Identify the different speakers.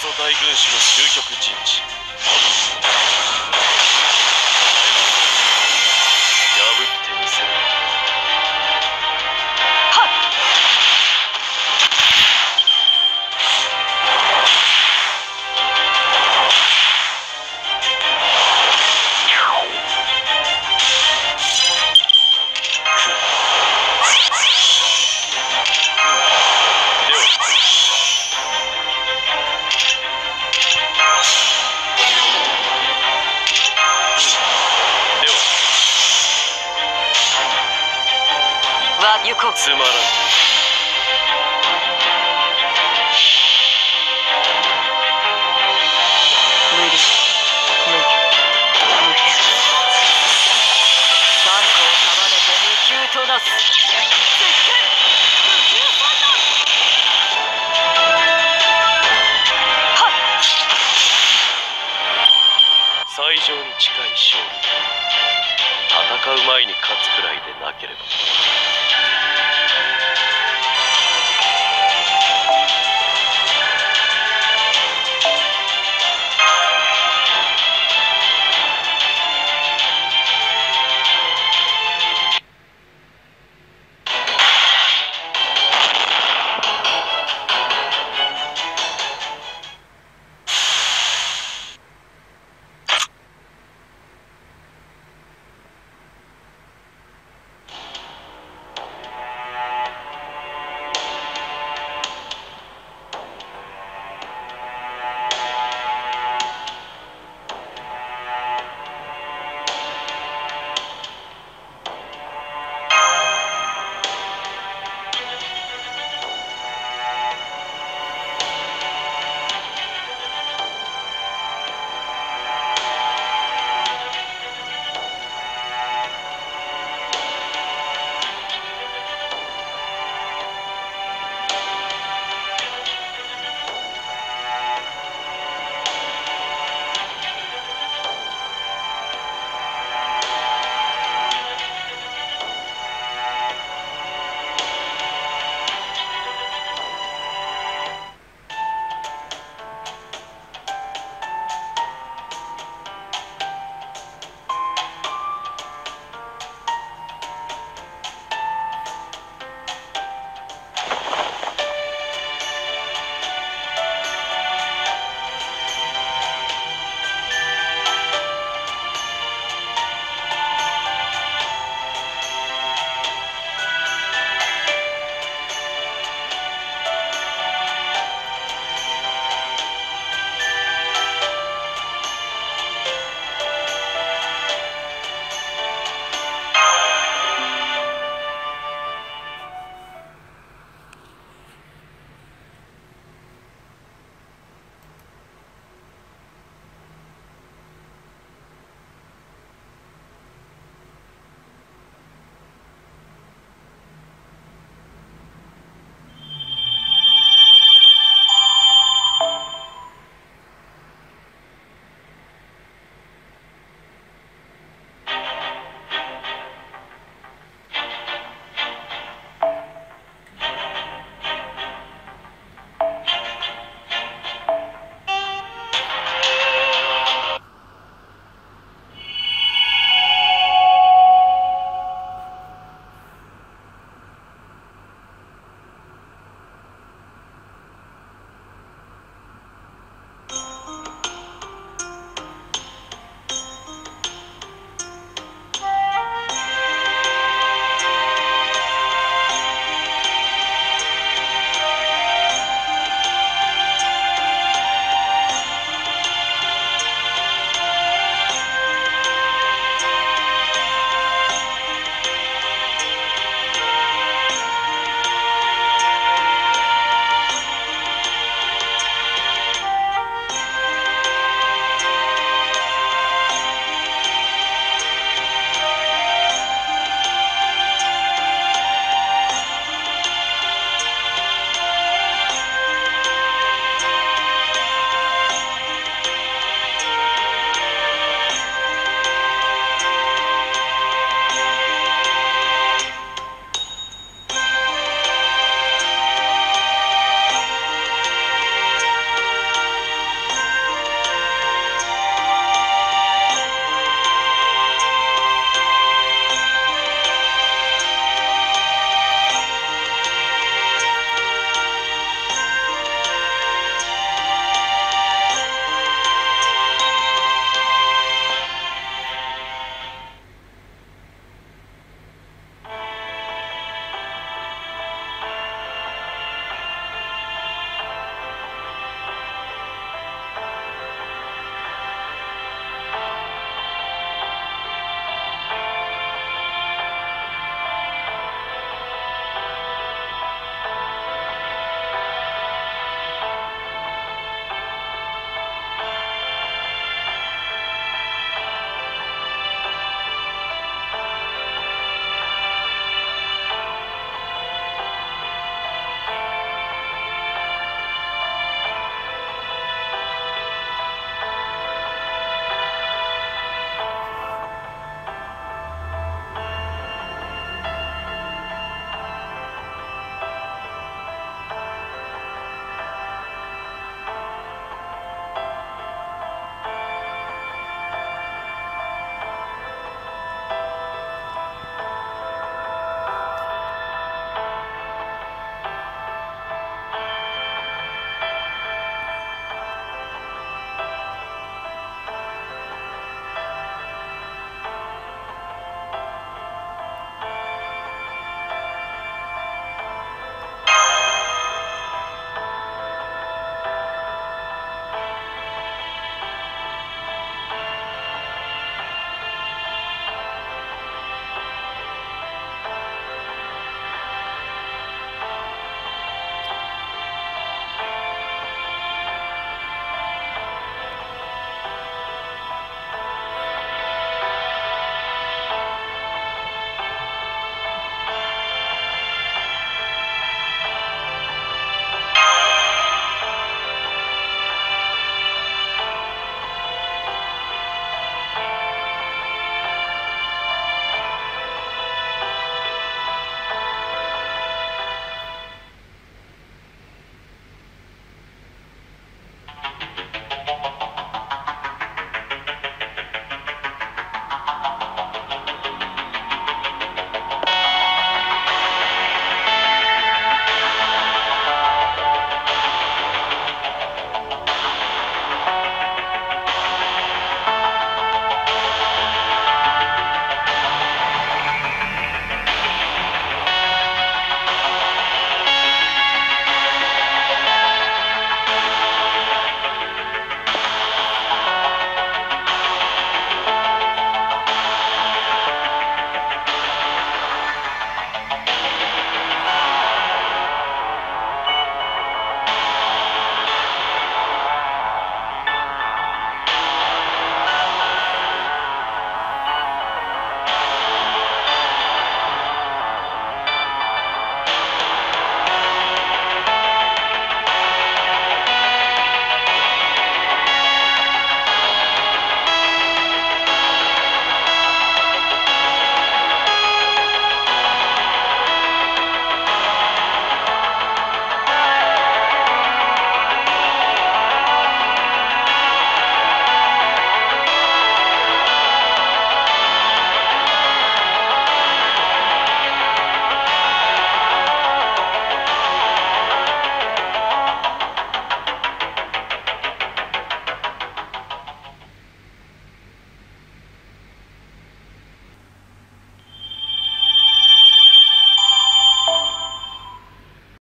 Speaker 1: 大軍衆の究極陣地。つまらん最上に近い勝利。戦う前に勝つくらいでなければ。